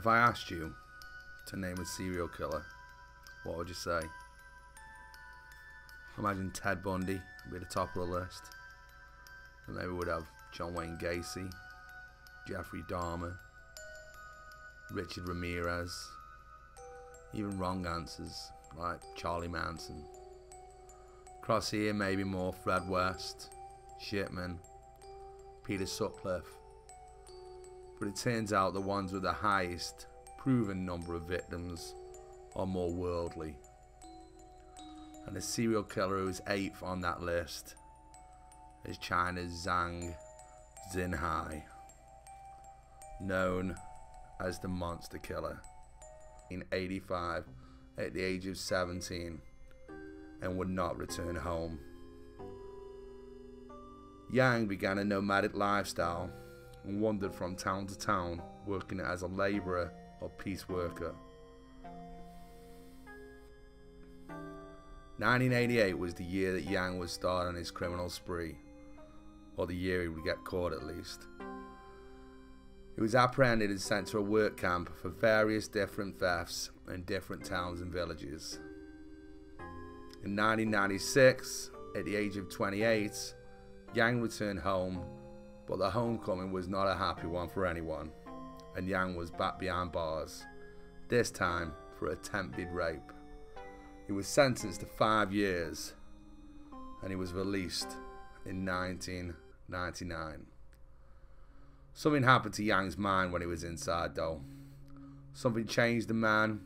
If I asked you to name a serial killer, what would you say? Imagine Ted Bundy would be the top of the list. And maybe we'd have John Wayne Gacy, Jeffrey Dahmer, Richard Ramirez, even wrong answers like Charlie Manson. Across here, maybe more Fred West, Shipman, Peter Sutcliffe. But it turns out the ones with the highest proven number of victims are more worldly. And the serial killer who is eighth on that list is China's Yang Xinhai, known as the Monster Killer. In 85, at the age of 17, and would not return home. Yang began a nomadic lifestyle and wandered from town to town, working as a labourer or piece worker. 1988 was the year that Yang would start on his criminal spree, or the year he would get caught at least. He was apprehended and sent to a work camp for various different thefts in different towns and villages. In 1996, at the age of 28, Yang returned home, but the homecoming was not a happy one for anyone, and Yang was back behind bars, this time for attempted rape. He was sentenced to five years, and he was released in 1999. Something happened to Yang's mind when he was inside, though. Something changed the man.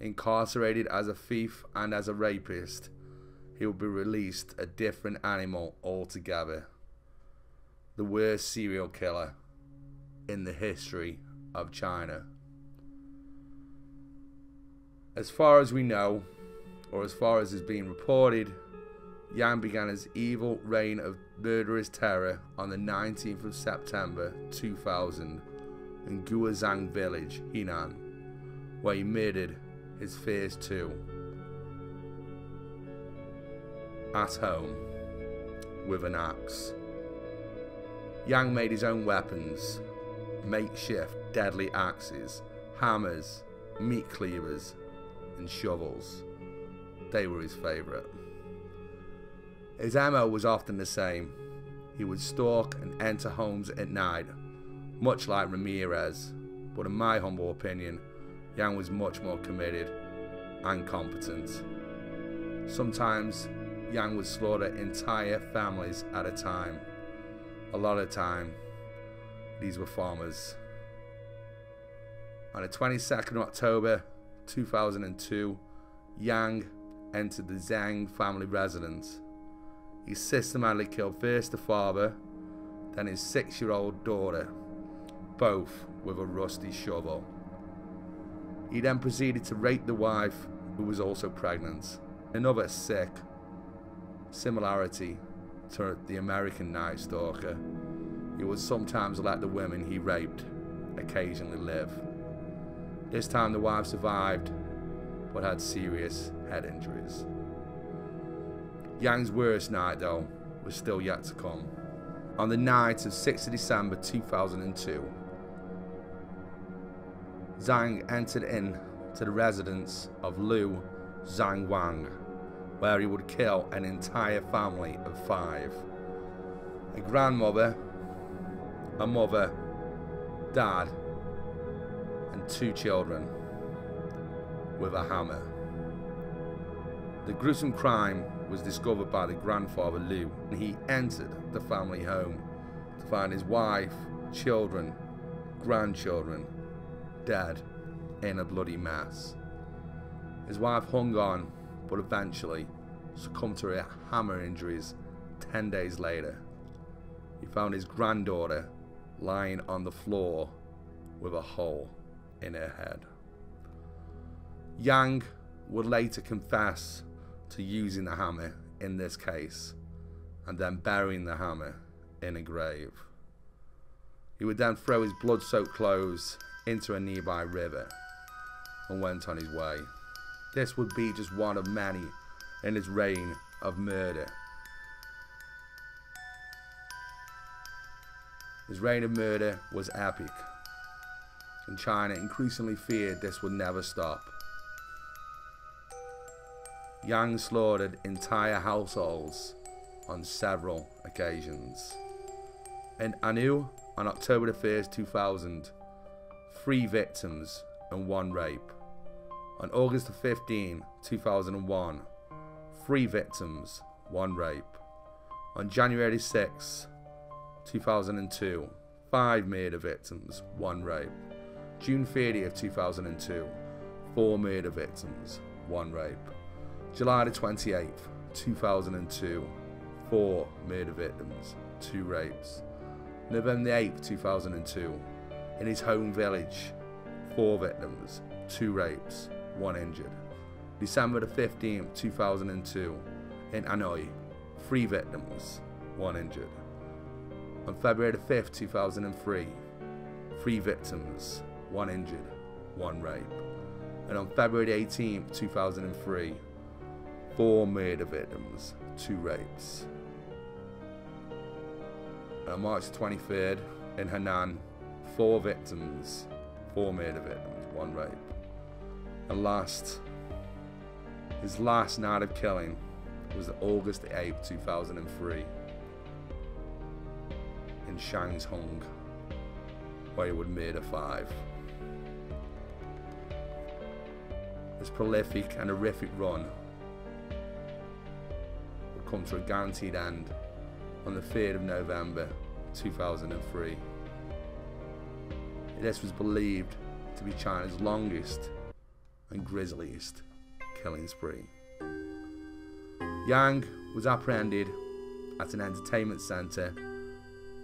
Incarcerated as a thief and as a rapist, he will be released a different animal altogether. The worst serial killer in the history of China. As far as we know, or as far as is being reported, Yang began his evil reign of murderous terror on the 19th of September 2000 in Guozhang village, Henan, where he murdered his first two. At home, with an axe. Yang made his own weapons, makeshift deadly axes, hammers, meat cleavers, and shovels. They were his favourite. His ammo was often the same. He would stalk and enter homes at night, much like Ramirez, but in my humble opinion, Yang was much more committed and competent. Sometimes, Yang would slaughter entire families at a time. A lot of time, these were farmers. On the 22nd of October 2002, Yang entered the Zhang family residence he systematically killed first the father, then his six year old daughter, both with a rusty shovel. He then proceeded to rape the wife, who was also pregnant. Another sick similarity to the American Night Stalker. He would sometimes let the women he raped occasionally live. This time the wife survived, but had serious head injuries. Yang's worst night, though, was still yet to come. On the night of 6th December 2002, Yang entered in to the residence of Liu Zhangwang, where he would kill an entire family of five. A grandmother, a mother, dad, and two children with a hammer. The gruesome crime was discovered by the grandfather Liu, and he entered the family home to find his wife, children, grandchildren dead in a bloody mess. His wife hung on, but eventually succumbed to her hammer injuries 10 days later. He found his granddaughter lying on the floor with a hole in her head. Yang would later confess to using the hammer in this case and then burying the hammer in a grave. He would then throw his blood soaked clothes into a nearby river and went on his way. This would be just one of many in his reign of murder. His reign of murder was epic. and China increasingly feared this would never stop. Yang slaughtered entire households on several occasions. In Anhui, on October 1st, 2000, three victims and one rape. On August 15, 2001, three victims, one rape. On January 6, 2002, five murder victims, one rape. June 30th, 2002, four murder victims, one rape. July the 28th, 2002, four murder victims, two rapes. November 8th, 2002, in his home village, four victims, two rapes, one injured. December the 15th, 2002, in Hanoi, three victims, one injured. On February the 5th, 2003, three victims, one injured, one rape. And on February 18th, 2003, four murder victims, two rapes. And on March 23rd, in Henan, four victims, four murder victims, one rape. And last, his last night of killing was August 8th, 2003, in Shangshung, where he would murder five. This prolific and horrific run would come to a guaranteed end on the 3rd of November 2003. This was believed to be China's longest and grisliest killing spree. Yang was apprehended at an entertainment centre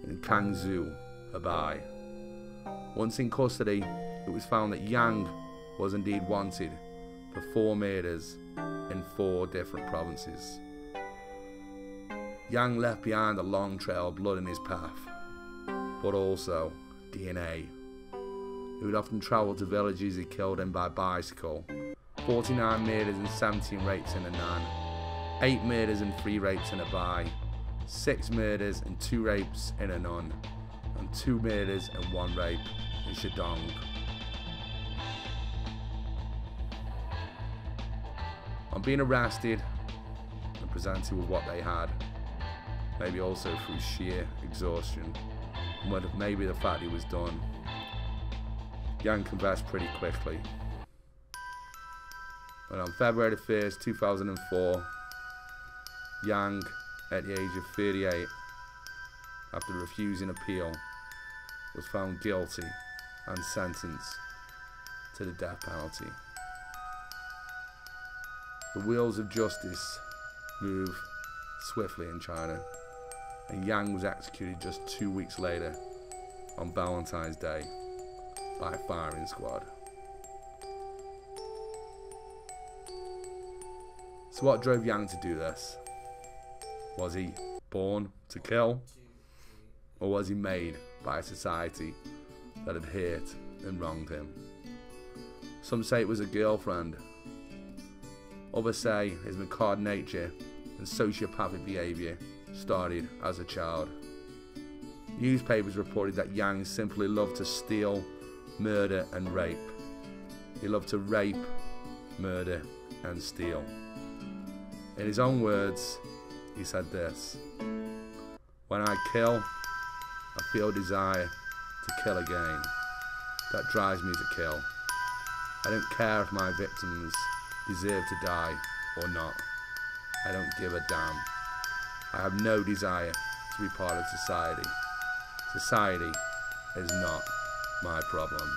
in Cangzhou, Hebei. Once in custody, it was found that Yang was indeed wanted for four murders in four different provinces. Yang left behind a long trail of blood in his path, but also DNA. He would often travel to villages he killed in by bicycle. 49 murders and 17 rapes in Henan, 8 murders and 3 rapes in Hebei, 6 murders and 2 rapes in a nun. and 2 murders and 1 rape in Shandong. On being arrested and presented with what they had, maybe also through sheer exhaustion, and maybe the fact he was done, Yang confessed pretty quickly. And on February 1st, 2004, Yang, at the age of 38, after refusing appeal, was found guilty and sentenced to the death penalty. The wheels of justice move swiftly in China, and Yang was executed just two weeks later on Valentine's Day by firing squad. So, what drove Yang to do this? Was he born to kill? Or was he made by a society that had hurt and wronged him? Some say it was a girlfriend Others say his macabre nature and sociopathic behaviour started as a child. Newspapers reported that Yang simply loved to steal, murder, and rape. He loved to rape, murder, and steal. In his own words, he said this When I kill, I feel desire to kill again. That drives me to kill. I don't care if my victims deserve to die or not. I don't give a damn. I have no desire to be part of society. Society is not my problem.